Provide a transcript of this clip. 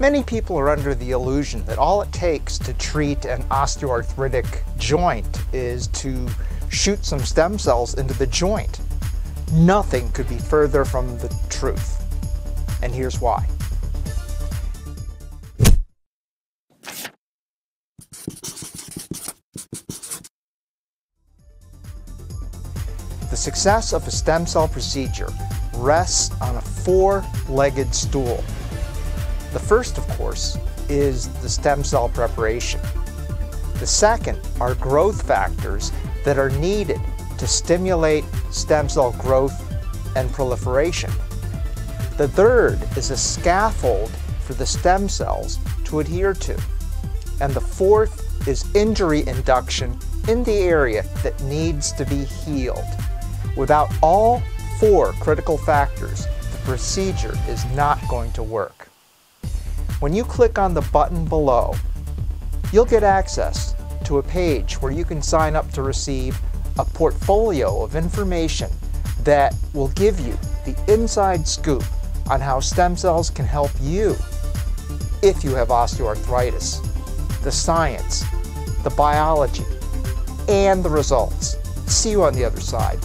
Many people are under the illusion that all it takes to treat an osteoarthritic joint is to shoot some stem cells into the joint. Nothing could be further from the truth. And here's why. The success of a stem cell procedure rests on a four-legged stool. The first, of course, is the stem cell preparation. The second are growth factors that are needed to stimulate stem cell growth and proliferation. The third is a scaffold for the stem cells to adhere to. And the fourth is injury induction in the area that needs to be healed. Without all four critical factors, the procedure is not going to work. When you click on the button below, you'll get access to a page where you can sign up to receive a portfolio of information that will give you the inside scoop on how stem cells can help you if you have osteoarthritis, the science, the biology, and the results. See you on the other side.